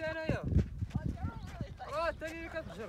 غادي انايا راه الثاني اللي كتجر